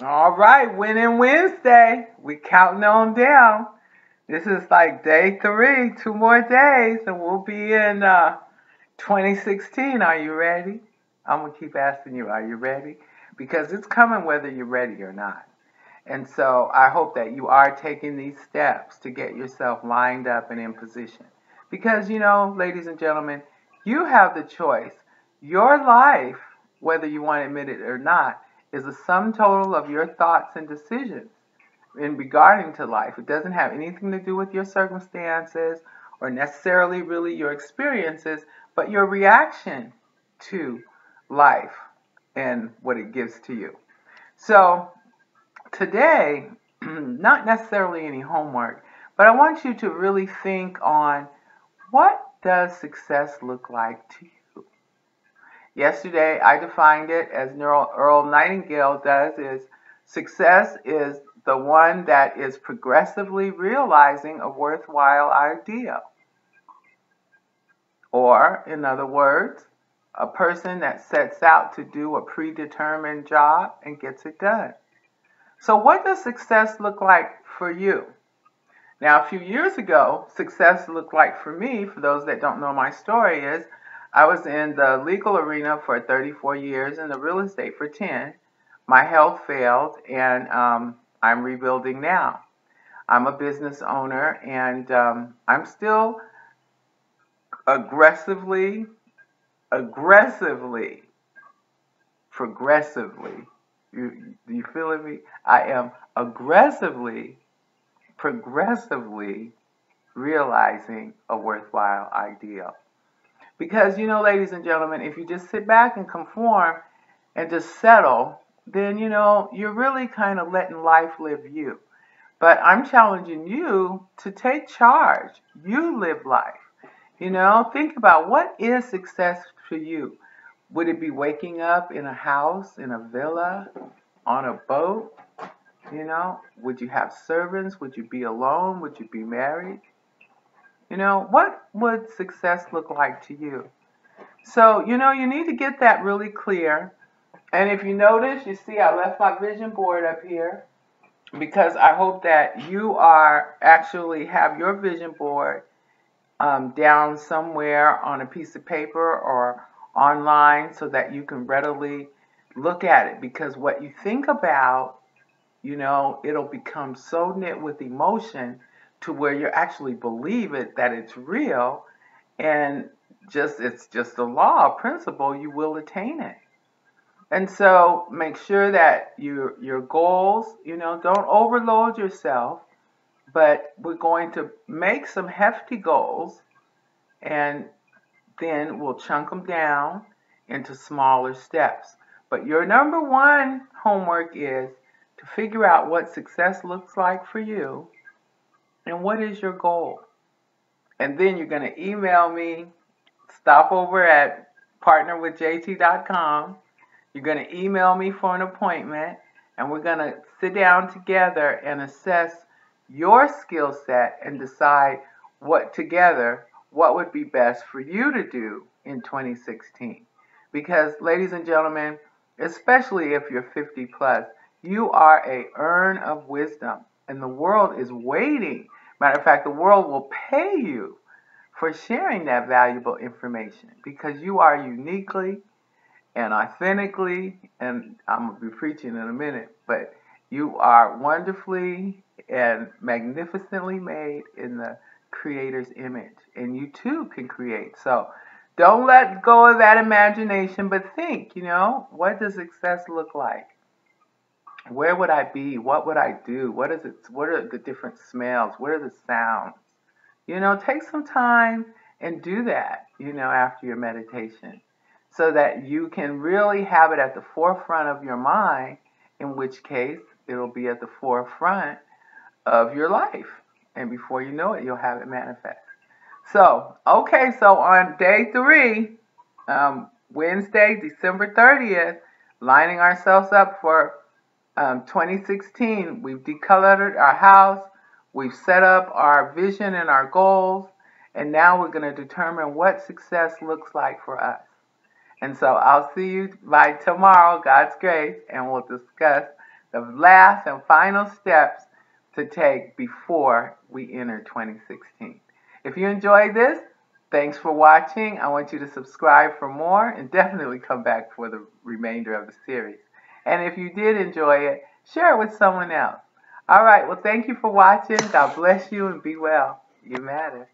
All right, winning Wednesday. We counting on down. This is like day three, two more days, and we'll be in uh, 2016. Are you ready? I'm gonna keep asking you, are you ready? Because it's coming whether you're ready or not. And so I hope that you are taking these steps to get yourself lined up and in position. Because you know, ladies and gentlemen, you have the choice. Your life, whether you want to admit it or not, is a sum total of your thoughts and decisions in regarding to life. It doesn't have anything to do with your circumstances or necessarily really your experiences, but your reaction to life and what it gives to you. So today, not necessarily any homework, but I want you to really think on what does success look like to you? Yesterday, I defined it as Earl Nightingale does is success is the one that is progressively realizing a worthwhile idea. Or, in other words, a person that sets out to do a predetermined job and gets it done. So, what does success look like for you? Now, a few years ago, success looked like for me, for those that don't know my story, is I was in the legal arena for 34 years and the real estate for 10. My health failed, and um, I'm rebuilding now. I'm a business owner, and um, I'm still aggressively, aggressively, progressively. You, you feeling me? I am aggressively, progressively realizing a worthwhile ideal. Because, you know, ladies and gentlemen, if you just sit back and conform and just settle, then, you know, you're really kind of letting life live you. But I'm challenging you to take charge. You live life. You know, think about what is success for you. Would it be waking up in a house, in a villa, on a boat? You know, would you have servants? Would you be alone? Would you be married? You know, what would success look like to you? So, you know, you need to get that really clear. And if you notice, you see I left my vision board up here because I hope that you are actually have your vision board um, down somewhere on a piece of paper or online so that you can readily look at it because what you think about, you know, it'll become so knit with emotion to where you actually believe it that it's real and just it's just a law, a principle, you will attain it. And so make sure that your your goals, you know, don't overload yourself, but we're going to make some hefty goals and then we'll chunk them down into smaller steps. But your number one homework is to figure out what success looks like for you and what is your goal? And then you're going to email me, stop over at PartnerwithJayTee.com. You're going to email me for an appointment, and we're going to sit down together and assess your skill set and decide what together what would be best for you to do in 2016. Because ladies and gentlemen, especially if you're 50 plus, you are a urn of wisdom and the world is waiting Matter of fact, the world will pay you for sharing that valuable information because you are uniquely and authentically, and I'm going to be preaching in a minute, but you are wonderfully and magnificently made in the Creator's image. And you too can create. So don't let go of that imagination, but think, you know, what does success look like? Where would I be? What would I do? What is it? What are the different smells? What are the sounds? You know, take some time and do that, you know, after your meditation so that you can really have it at the forefront of your mind, in which case it'll be at the forefront of your life. And before you know it, you'll have it manifest. So, okay, so on day three, um, Wednesday, December 30th, lining ourselves up for um, 2016, we've decolored our house, we've set up our vision and our goals, and now we're going to determine what success looks like for us. And so I'll see you by tomorrow, God's grace, and we'll discuss the the last and final steps to take before we enter 2016. If you enjoyed this, thanks for watching. I want you to subscribe for more and definitely come back for the remainder of the series. And if you did enjoy it, share it with someone else. All right, well, thank you for watching. God bless you and be well. You matter.